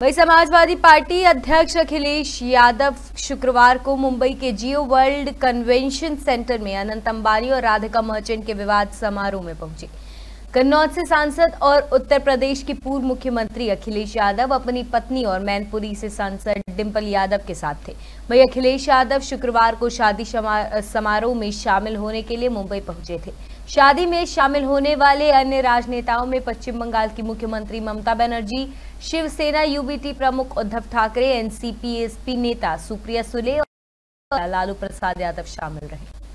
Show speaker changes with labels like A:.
A: वही समाजवादी पार्टी अध्यक्ष अखिलेश यादव शुक्रवार को मुंबई के जियो वर्ल्ड कन्वेंशन सेंटर में अनंत अंबानी और राधिका मर्चेंट के विवाद समारोह में पहुँचे। कन्नौज से सांसद और उत्तर प्रदेश के पूर्व मुख्यमंत्री अखिलेश यादव अपनी पत्नी और मैनपुरी से सांसद डिम्पल यादव के साथ थे। वही अखिलेश यादव शुक्रवार को शादी समारोह में शामिल होने के लिए मुंबई पहुँचे थे। शादी में शामिल होने वाले अन्य राजनेताओं में पश्चिम बंगाल की मुख्यमंत्री ममता बनर्जी, शिवसेना यूबीटी प्रमुख उद्धव ठाकरे एनसीपी नेता सुप्रिया सुले और लालू प्रसाद यादव शामिल रहे।